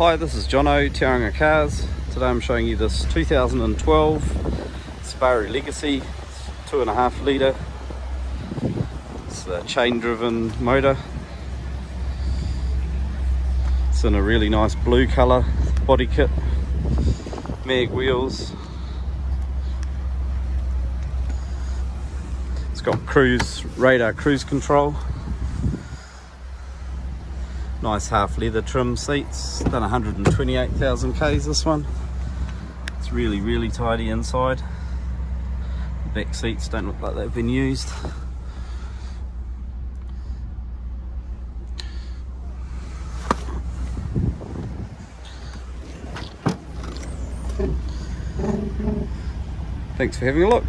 Hi, this is Jono, Tauranga Cars. Today I'm showing you this 2012 Subaru Legacy, two and a half litre. It's a chain driven motor. It's in a really nice blue colour body kit, mag wheels. It's got cruise radar cruise control. Nice half leather trim seats, done 128,000 Ks this one. It's really, really tidy inside. The back seats don't look like they've been used. Thanks for having a look.